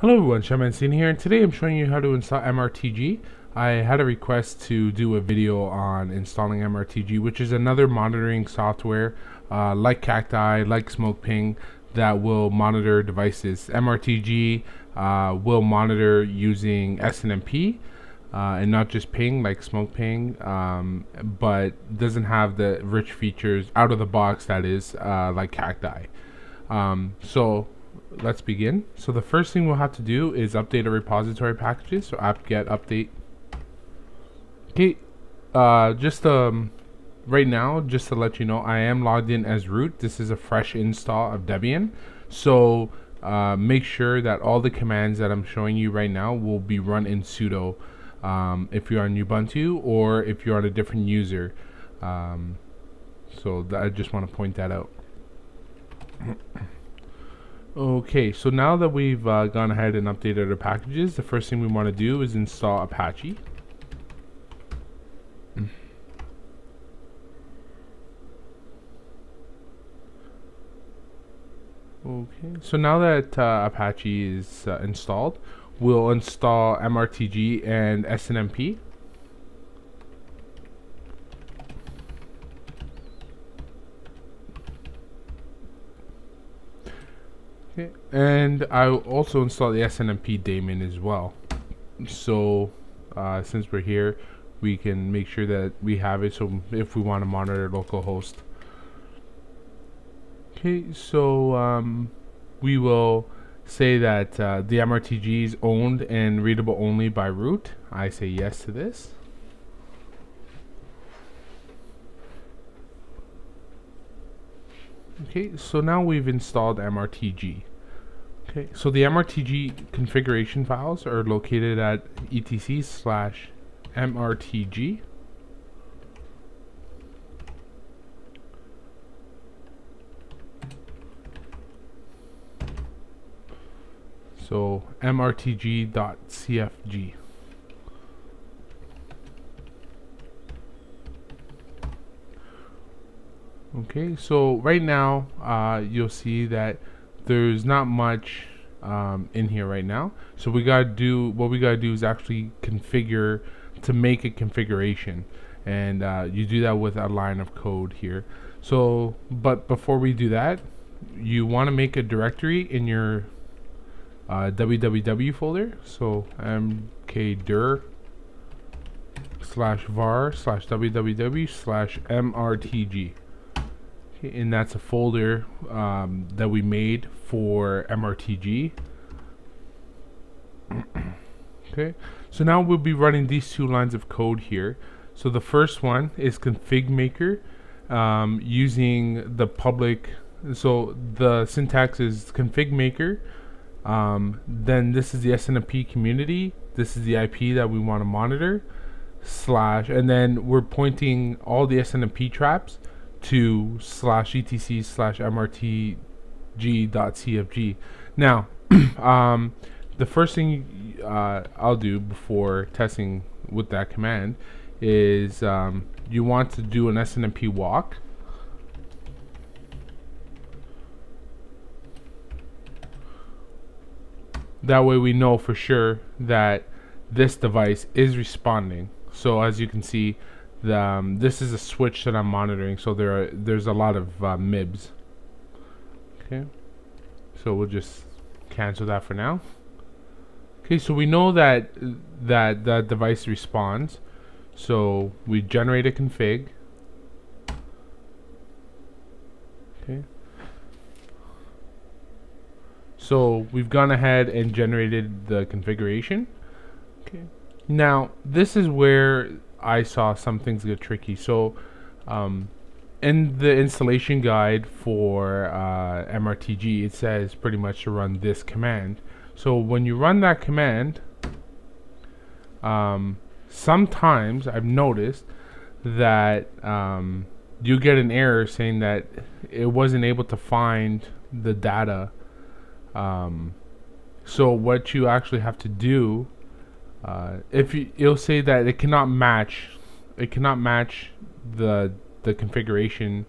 Hello everyone, Sean Mancini here, and today I'm showing you how to install MRTG. I had a request to do a video on installing MRTG, which is another monitoring software uh, like Cacti, like SmokePing, that will monitor devices. MRTG uh, will monitor using SNMP uh, and not just ping like SmokePing, um, but doesn't have the rich features out of the box that is uh, like Cacti. Um, so let's begin. So the first thing we'll have to do is update our repository packages. So apt-get update. Okay, uh, just um, right now, just to let you know, I am logged in as root. This is a fresh install of Debian. So uh, make sure that all the commands that I'm showing you right now will be run in sudo um, if you're on Ubuntu or if you're on a different user. Um, so I just want to point that out. Okay, so now that we've uh, gone ahead and updated our packages, the first thing we want to do is install Apache. Okay, so now that uh, Apache is uh, installed, we'll install MRTG and SNMP. Okay, and I also install the SNMP daemon as well. So uh, since we're here, we can make sure that we have it. So if we want to monitor localhost. Okay, so um, we will say that uh, the MRTG is owned and readable only by root. I say yes to this. Okay, so now we've installed MRTG. Okay, so the MRTG configuration files are located at etc slash mrtg. So mrtg.cfg. Okay, so right now uh, you'll see that there's not much um, in here right now. So we gotta do what we gotta do is actually configure to make a configuration, and uh, you do that with a line of code here. So, but before we do that, you want to make a directory in your uh, www folder. So mkdir slash var slash www slash mrtg and that's a folder um, that we made for MRTG. okay, so now we'll be running these two lines of code here. So the first one is cfgmaker um, using the public. So the syntax is cfgmaker. Um, then this is the SNMP community. This is the IP that we want to monitor. Slash, and then we're pointing all the SNMP traps to slash etc slash mrtg.cfg. Now, um, the first thing uh, I'll do before testing with that command is um, you want to do an SNMP walk. That way we know for sure that this device is responding. So as you can see, the, um, this is a switch that I'm monitoring, so there are there's a lot of uh, MIBs. Okay, so we'll just cancel that for now. Okay, so we know that that that device responds, so we generate a config. Okay. So we've gone ahead and generated the configuration. Okay. Now this is where I saw some things get tricky. So, um, in the installation guide for uh, MRTG, it says pretty much to run this command. So when you run that command, um, sometimes I've noticed that um, you get an error saying that it wasn't able to find the data. Um, so what you actually have to do uh, if you, it'll say that it cannot match, it cannot match the the configuration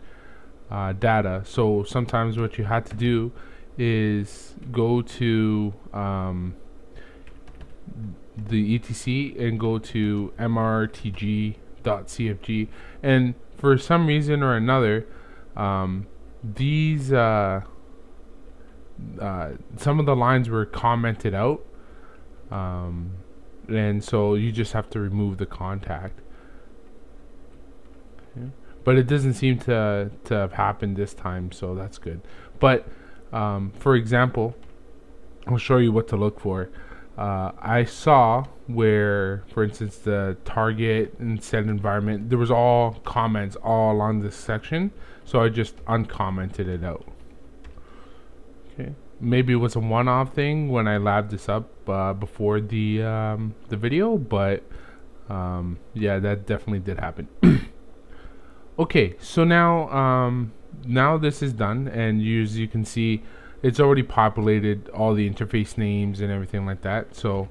uh, data. So sometimes what you had to do is go to um, the etc and go to mrtg.cfg and for some reason or another um, these uh, uh, some of the lines were commented out um, and so you just have to remove the contact okay. but it doesn't seem to to have happened this time so that's good but um, for example I'll show you what to look for uh, I saw where, for instance, the target and set environment, there was all comments all along this section, so I just uncommented it out. Maybe it was a one-off thing when I labbed this up uh, before the um, the video, but um, yeah, that definitely did happen. okay, so now um, now this is done, and you, as you can see it's already populated all the interface names and everything like that so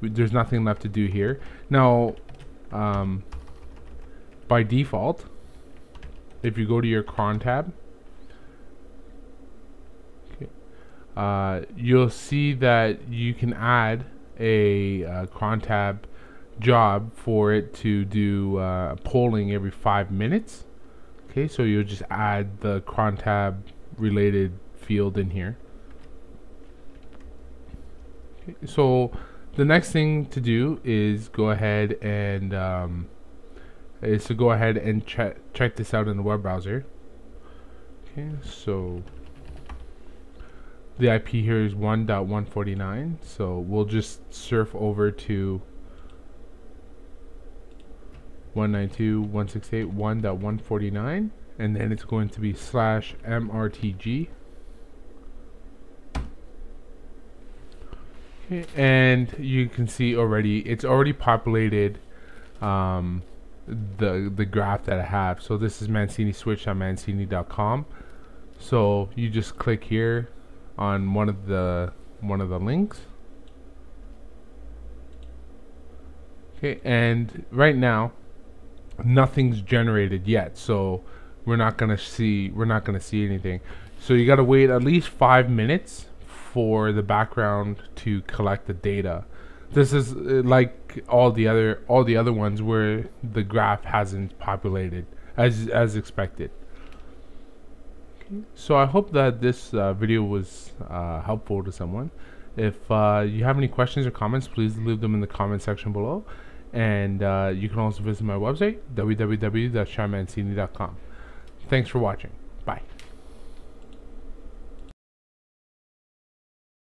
there's nothing left to do here now um, by default if you go to your cron tab okay, uh, you'll see that you can add a uh, cron tab job for it to do uh, polling every five minutes okay so you'll just add the cron tab related field in here. Okay, so the next thing to do is go ahead and um, is to go ahead and check check this out in the web browser. Okay, so the IP here is 1.149, so we'll just surf over to 192.168.1.149 and then it's going to be slash mrtg and you can see already it's already populated um, the the graph that I have. So this is Mancini switch on mancini.com. So you just click here on one of the one of the links. Okay, and right now nothing's generated yet. So we're not gonna see we're not gonna see anything. So you gotta wait at least five minutes for the background to collect the data. This is uh, like all the other all the other ones where the graph hasn't populated as as expected. So I hope that this uh, video was uh, helpful to someone. If uh, you have any questions or comments, please leave them in the comment section below. And uh, you can also visit my website, www.seanmancini.com. Thanks for watching.